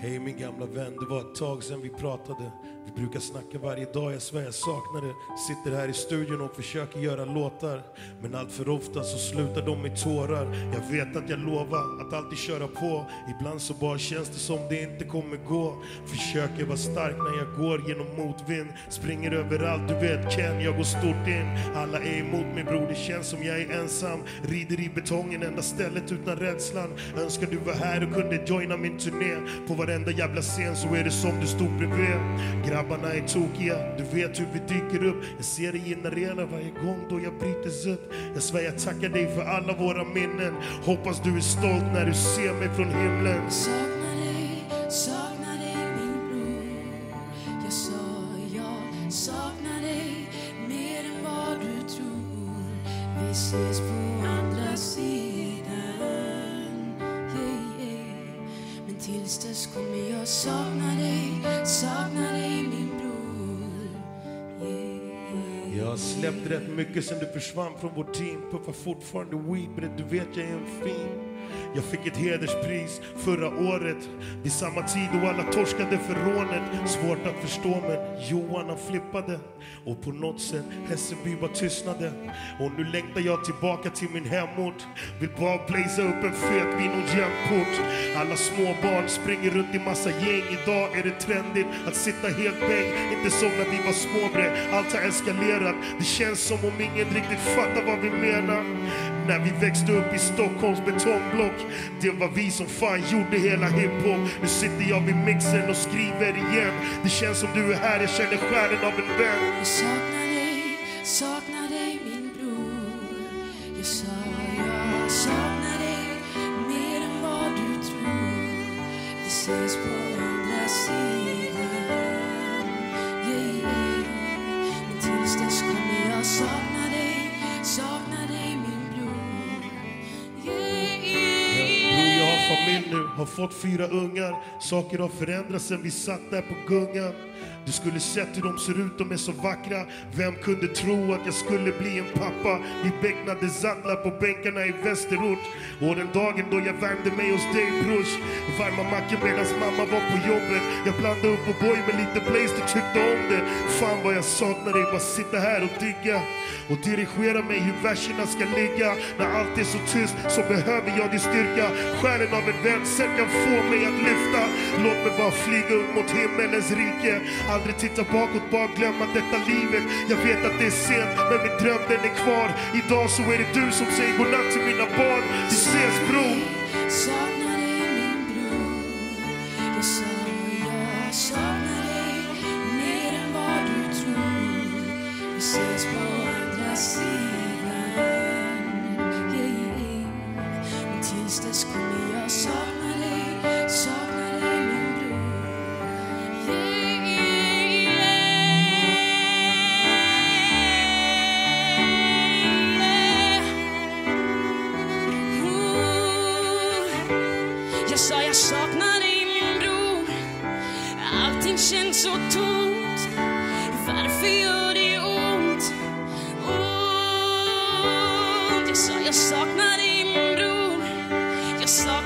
Hej min gamla vän, det var ett tag sedan vi pratade. Vi brukar snacka varje dag, jag svär jag saknar det. Sitter här i studion och försöker göra låtar. Men allt för ofta så slutar de i tårar. Jag vet att jag lovar att alltid köra på. Ibland så bara känns det som det inte kommer gå. Försöker vara stark när jag går genom motvind. Springer överallt, du vet Ken, jag går stort in. Alla är emot mig bror, det känns som jag är ensam. Rider i betongen, enda stället utan rädslan. Önskar du var här och kunde joina min turné. På varenda jävla scen så är det som du stod bredvid. Grabbarna är tokiga, du vet hur vi dyker upp. Jag ser dig i en arena varje gång då jag brytes upp. Jag svär jag tackar dig för alla våra minnen. Hoppas du är stolt när du ser mig från himlen. Saknar dig, saknar dig min bror Jag sa jag saknar dig mer än vad du tror Vi ses på tills dess kommer jag sakna dig, sakna dig min bror yeah. Jag har släppt rätt mycket sen du försvann från vårt team. Puffar fortfarande weed, men du vet jag är en fin. Jag fick ett hederspris förra året vid samma tid och alla torskade för rånet. Svårt att förstå men Johan han flippade och på något sätt Hässelby bara tystnade. Och nu längtar jag tillbaka till min hemort. Vill bara blaza upp en fet vin och jämnport Alla små barn springer runt i massa gäng. Idag är det trendigt att sitta helt bäng. Inte som när vi var små bre. Allt har eskalerat. Det känns som om ingen riktigt fattar vad vi menar. När vi växte upp i Stockholms betongblock. Det var vi som fan gjorde hela hiphop. Nu sitter jag vid mixen och skriver igen. Det känns som du är här, jag känner själen av en vän. Jag saknar dig, saknar dig min bror. Jag sa jag saknar dig mer än vad du tror. Vi ses på andra sidan. Fått fyra ungar. Saker har förändrats sen vi satt där på gungan. Du skulle sett hur de ser ut, de är så vackra. Vem kunde tro att jag skulle bli en pappa? Vi becknade zadlar på bänkarna i Västerort. Och den dagen då jag värmde mig hos dig brors Varma mackor medans mamma var på jobbet. Jag blandade upp O'boy med lite blaze, du tyckte om det. Fan vad jag saknar dig, bara sitta här och digga Och dirigera mig hur verserna ska ligga. När allt är så tyst så behöver jag din styrka. Själen av en vän sen kan få mig att lyfta. Låt mig bara flyga upp mot himmelens rike. Aldrig titta bakåt, bara glömma detta livet. Jag vet att det är sent, men min dröm den är kvar. Idag så är det du som säger godnatt till mina barn. Vi ses bror! sa jag saknar dig min bror. Allting känns så tomt. Varför gör det ont? Ont. Jag sa jag saknar dig min bror. Jag saknar